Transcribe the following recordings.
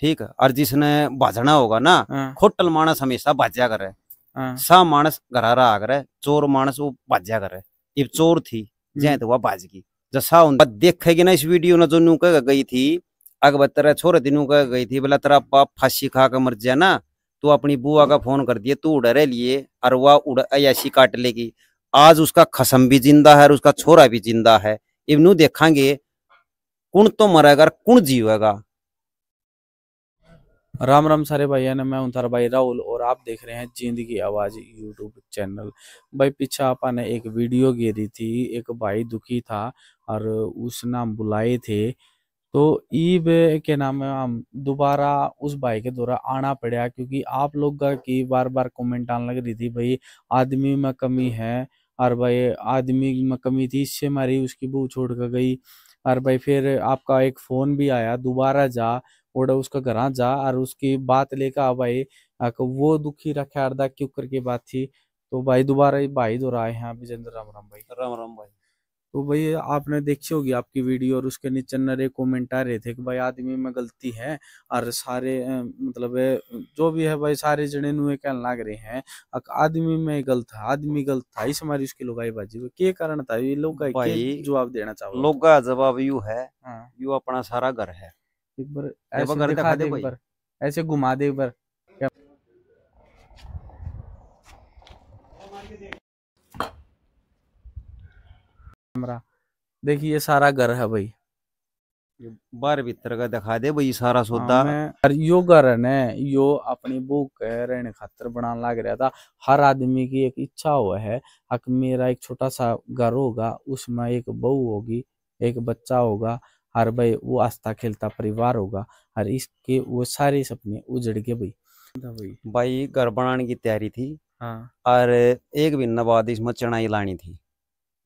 ठीक है? और जिसने भाजना होगा ना हाँ, खोटल मानस हमेशा भाज्या करे। हाँ, सा मानस घरारा आ करे चोर मानस वो भाज्या करे। ये चोर थी जय तो वह भाज गई जैसा उन देखेगी ना इस वीडियो में जो नू कह गई थी अग तेरा छोरे दिनू कह गई थी बोला तेरा बाप फांसी खा कर मर जाए ना तू अपनी बुआ का फ़ोन कर दिए तू उड़ लिए और वह उड़ अयाशी काट लेगी। आज उसका खसम भी ज़िंदा है और उसका छोरा भी ज़िंदा है। इवनू देखेंगे कौन तो मरेगा और कौन जीवेगा। राम राम सारे भाइयों ने, मैं हूँ तारा भाई राहुल और आप देख रहे हैं ज़िंदगी आवाज़ यूट्यूब चैनल भाई, पीछे आपा ने एक वीडियो गिरी थी, एक भाई दुखी था और उस नाम बुलाए थे। तो ईब के नाम है हम दोबारा उस भाई के द्वारा आना पड़ा क्योंकि आप लोग की बार बार कमेंट आने लग रही थी, भाई, आदमी में कमी है और भाई, आदमी में कमी थी, इससे मारी उसकी बहू छोड़ कर गई। और भाई, फिर आपका एक फ़ोन भी आया, दोबारा जा और उसका घर जा और उसकी बात लेकर आ भाई। वो दुखी रखा अर्दा क्यों करके बात थी? तो भाई दोबारा भाई दोहराए हैं विजेंद्र राम राम भाई। राम राम भाई। तो भाई आपने देखी होगी आपकी वीडियो और उसके नीचे नरे कमेंट आ रहे थे कि भाई आदमी में गलती है और सारे मतलब जो भी है भाई सारे जने नुए कहने लग रहे हैं। आदमी में गलत था आदमी गलत था इस हमारी उसकी लुगाई बाजी के कारण था ये? लोग जवाब देना चाहो लोग जवाब यू है हाँ। यू अपना सारा घर है। एक बार बार ऐसे दिखा दिखा दे एक बार। ऐसे घुमा दे एक बार। कैमरा। देखिए ये सारा घर है भाई। ये बाहर भीतर का दिखा दे भाई सारा हाँ, सौदा। और यो घर है ने यो अपनी के रहने खातर बनाने लग रहा था। हर आदमी की एक इच्छा हुआ है। अक मेरा एक छोटा सा घर होगा उसमें एक बहू होगी एक बच्चा होगा। और भाई वो आस्था खेलता परिवार होगा और इसके वो सारे सपने उजड़ के भाई। भाई। भाई घर बनाने की तैयारी थी हाँ। और एक महीना बाद इसमें चढ़ाई लानी थी।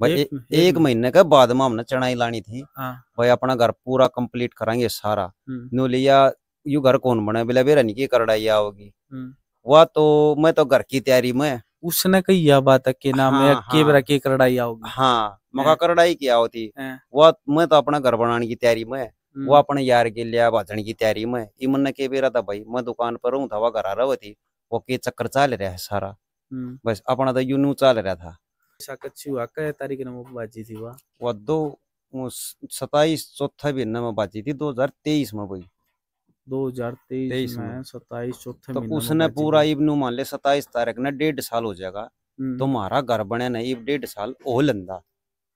भाई एक- एक, एक महीने के बाद में हमने चढ़ाई लानी थी। हाँ। भाई अपना घर पूरा कंप्लीट करांगे सारा। हम्म, नो लिया यू घर कौन बने? बोले बेरा नहीं की करड़ाई होगी हम्म। वह तो मैं तो घर की तैयारी में उसने कही यह बात है कि नाम है हाँ, के हाँ। बरा के करड़ाई आओगी। हाँ मका हैं। करड़ाई किया होती हैं। वह मैं तो अपना घर बनाने की तैयारी में। हम्म, वो अपने यार के लिए भाजन की तैयारी में। इमन ने के बेरा था भाई मैं दुकान पर हूँ था वह घर आ रहा थी वो के चक्कर चल रहा है सारा। हम्म। बस अपना तो यूनू चल रहा था। ऐसा कच्ची हुआ कै तारीख ने बाजी थी वह। वह दो सताईस चौथा महीने में बाजी थी दो हज़ार तेईस में भाई। 2023 23 में। 27 चौथे तो उसने पूरा थी। इबनू मान ले सताईस तारीख ने डेढ़ साल हो जाएगा। हम्म, तो घर बने नहीं डेढ़ साल हो लंदा।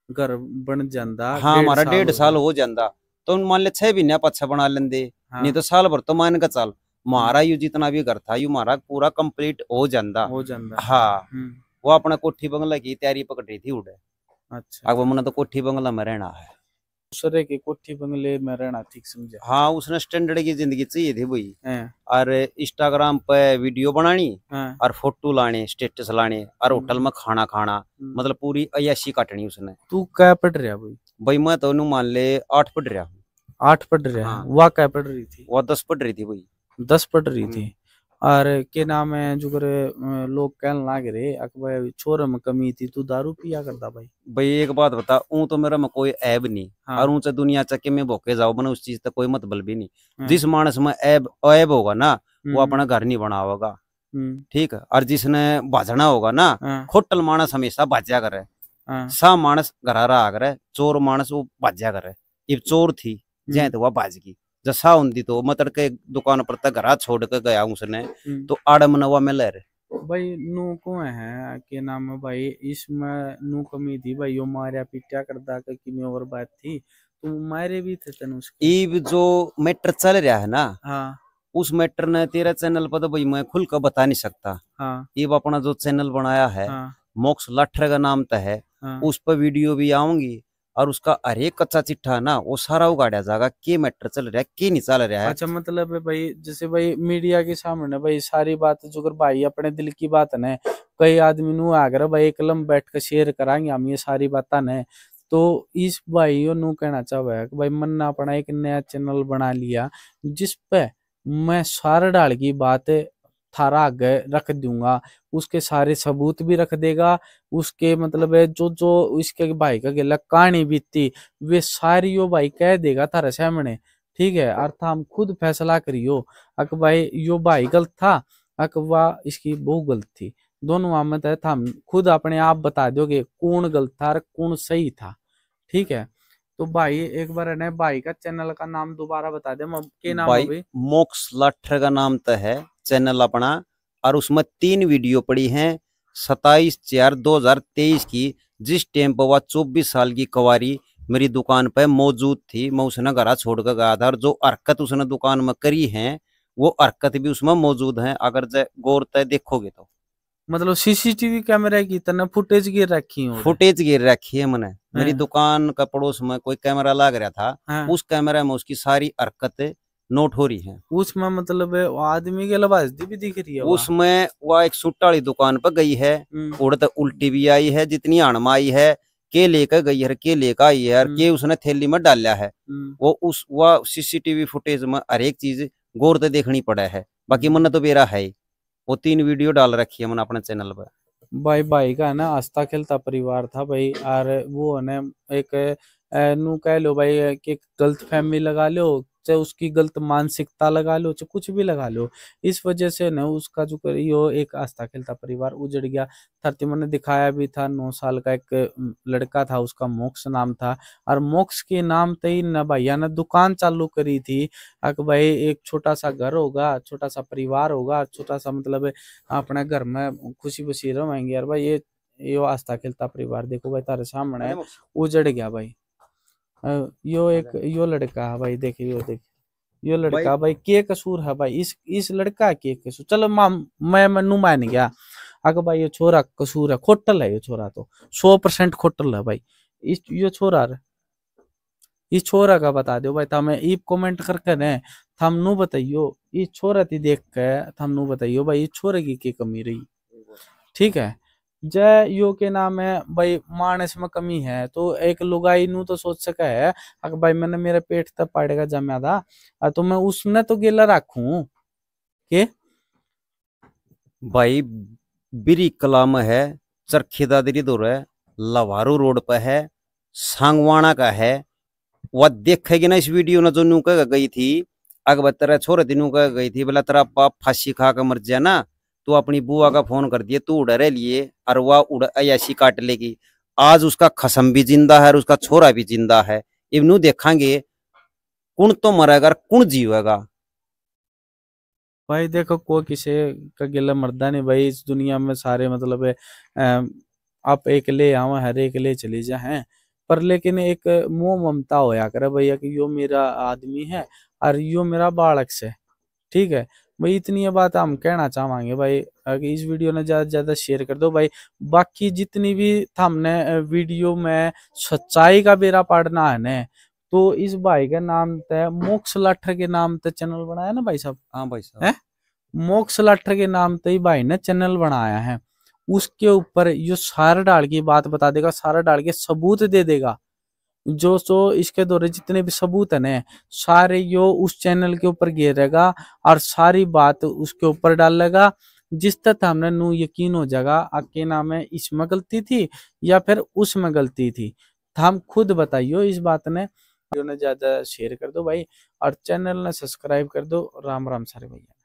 घर बन जांदा हाँ हमारा डेढ़ साल हो जाता तो मान ले छह महीने पच्छा बना लेंदे। हाँ, नहीं तो साल भर तो मान का चाल। हमारा यू जितना भी घर था यू हमारा पूरा कंप्लीट हो जाता हो जांदा। हाँ। हम्म, वो अपना कोठी बंगला की तैयारी पकड़ थी उड़े। अच्छा। अब मैंने तो कोठी बंगला में रहना है। दूसरे के कोठी बंगले में रहना ठीक समझा। हाँ उसने स्टैंडर्ड की ज़िंदगी चाहिए थी भाई। और इंस्टाग्राम पे वीडियो बनानी हाँ, और फ़ोटो लाने स्टेटस लाने और हम्म। होटल में खाना खाना हम्म। मतलब पूरी अयाशी काटनी उसने। तू क्या पढ़ रहा भाई? भाई मैं तो मान ले आठ पढ़ रहा हूँ। आठ पढ़ रहा हाँ। वह क्या पढ़ रही थी? वह दस पढ़ रही थी भाई। दस पढ़ रही हम्म। थी? और के नाम है जो करे लोग कहने लाग रहे अक भाई छोरे में कमी थी तू दारू पिया करता भाई? भाई एक बात बता ऊँ तो मेरा में कोई ऐब नहीं हाँ, और ऊँचे दुनिया चक्के में भोके जाओ बना उस चीज़ तक कोई मतलब भी नहीं हाँ, जिस मानस में ऐब ऐब होगा ना वो हम्म, अपना घर नहीं बना होगा हम्म, ठीक है और जिसने भाजना होगा ना हाँ, खोटल मानस हमेशा भाज्या करे। हाँ, सा मानस घरारा आ करे चोर मानस वो भाज्या करे। ये चोर थी जय तो वह भाज गई जसा हुंदी तो मैं तड़के दुकान पर तक घरा छोड़ के गया उसने हम्म। तो आड़म मनवा में लहर भाई नू को है? के नाम है भाई? इसमें नू कमी थी भाई यो मारिया पिटिया करता कि कि में और बात थी? तू मारे भी थे तन उसके। ये जो मैटर चल रहा है ना हाँ। उस मैटर ने तेरा चैनल पर तो भाई मैं खुल कर बता नहीं सकता। हाँ। ये अपना जो चैनल बनाया है हाँ। मोक्ष लाठर का नाम तो है हाँ। उस पर वीडियो भी आऊँगी और उसका हर एक कच्चा चिट्ठा ना, वो सारा उगाड़ा जाएगा, के मैटर चल रहा है, के नहीं चल रहा है? अच्छा मतलब है भाई, जैसे भाई मीडिया के सामने भाई सारी बात, जो कर भाई अपने दिल की बात ने कई आदमी नु भाई कलम बैठ कर शेयर करांगे हम ये सारी बातें ने तो इस भाई नु कहना चाहे कि भाई मन ने अपना एक नया चैनल बना लिया, जिस पे मैं सारे डाल की बात थारा आगे रख दूँगा। उसके सारे सबूत भी रख देगा। उसके मतलब है जो जो इसके भाई का गेला कहानी बीती वे सारी यो भाई कह देगा थारे सामने। ठीक है और हम खुद फैसला करियो। अक भाई यो भाई गलत था अक वाह इसकी बहु गलत थी। दोनों आमत है हम खुद अपने आप बता दोगे कौन गलत था और कौन सही था। ठीक है तो भाई एक बार है भाई का चैनल का नाम दोबारा बता दे। म- के नाम भाई हो भाई मोक्स लाठर का नाम तो है। चैनल अपना और उसमें तीन वीडियो पड़ी हैं सताईस चार दो हज़ार तेईस की जिस टाइम पर वह चौबीस साल की कवारी मेरी दुकान पर मौजूद थी मैं उसने घरा छोड़ कर गया था और जो हरकत उसने दुकान में करी है वो हरकत भी उसमें मौजूद है अगर जय गौर तय देखोगे तो। मतलब सीसीटीवी कैमरे की तरह फुटेज गिर रखी हो फुटेज गिर रखी है मैंने। मेरी हाँ। दुकान का पड़ोस में कोई कैमरा लग रहा था हाँ, उस कैमरा में उसकी सारी हरकतें नोट हो रही हैं। उसमें मतलब आदमी के लबाजदी भी दिख रही है उसमें वह एक सुट्टा वाली दुकान पर गई है। हम्म, उड़त उल्टी भी आई है जितनी अणमा आई है के लेकर गई है के लेकर आई है हम्म। के उसने थैली में डाला है। हम्म, वो उस वह सीसीटीवी फुटेज में हर एक चीज़ गौर से देखनी पड़ा है। बाकी मन तो मेरा है वो तीन वीडियो डाल रखी है मैंने अपने चैनल पर। भाई भाई का ना आस्था खेलता परिवार था भाई और वो ना एक नू कह लो भाई कि गलत फहमी लगा लो चाहे उसकी गलत मानसिकता लगा लो चाहे कुछ भी लगा लो इस वजह से ना उसका जो यो एक आस्था खेलता परिवार उजड़ गया। धरती मैंने दिखाया भी था नौ साल का एक लड़का था उसका मोक्ष नाम था। और मोक्ष के नाम ही न भैया ने दुकान चालू करी थी। अक भाई एक छोटा सा घर होगा छोटा सा परिवार होगा छोटा सा मतलब अपने घर में खुशी खुशी रहेंगे यार भाई ये यो आस्था खेलता परिवार देखो भाई तारे सामने उजड़ गया भाई। यो एक यो लड़का है भाई देख यो देख। यो लड़का भाई के कसूर है भाई? इस इस लड़का के कसूर। चलो माम मैं मनु मान गया। अगर भाई ये छोरा कसूर है खोटल है ये छोरा तो। सौ परसेंट खोटल है भाई। इस यो छोरा। इस छोरा का बता दो भाई तमें ई कमेंट करके ने थम नु बताइयो इस छोरा ती देख के थम नु बताइयो भाई इस छोरे की की कमी रही। ठीक है? जय यो के नाम है, भाई मानस में कमी है। तो एक लुगाई नु तो सोच सका है, अगर भाई मैंने मेरे पेट तक पड़ेगा जमा तो मैं उसने तो गेला रखू? के? भाई, बिरी कलाम है चरखी दादरी दूर है, लवारू रोड पर है, सांगवाणा का है। वह देखेगी ना इस वीडियो में जो नू कह गई थी अकबर तेरा छोरे दिनू कह गई थी बोला तेरा पाप फांसी खा कर मर जाए ना तू अपनी बुआ का फ़ोन कर दिए तू उड़े लिए और वह उड़ अयाशी काट लेगी। आज उसका खसम भी ज़िंदा है और उसका छोरा भी ज़िंदा है। इवनू देखेंगे कौन तो मरेगा कौन जीवेगा? भाई देखो कोई किसी का गिला मरदा नहीं भाई। इस दुनिया में सारे मतलब है, आप एक ले आवा हर एक ले चली जा हैं। पर लेकिन एक मोह ममता होया करे भैया कि यो मेरा आदमी है और यो मेरा बालक से ठीक है? भाई इतनी ये बात हम कहना चाहेंगे भाई। अगर इस वीडियो ने ज़्यादा से ज़्यादा शेयर कर दो भाई। बाकी जितनी भी हमने वीडियो में सच्चाई का बेरा पाड़ना है ने तो इस भाई के नाम पे मोक्ष लाठर के नाम पे चैनल बनाया ना भाई साहब? हाँ भाई साहब। हैं? मोक्ष लाठर के नाम ही भाई ने चैनल बनाया है। उसके ऊपर यो सारा डाल की बात बता देगा सारा डाल के सबूत दे देगा। जो सो इसके दौरे जितने भी सबूत है ना, सारे यो उस चैनल के ऊपर घेरेगा और सारी बात उसके ऊपर डालेगा, जिस तक हमने नू यकीन हो जाएगा आके नाम है, इसमें गलती थी या फिर उसमें गलती थी। तो हम खुद बताइयो इस बात ने। ने ज़्यादा शेयर कर दो भाई और चैनल ने सब्सक्राइब कर दो। राम राम सारे भैया।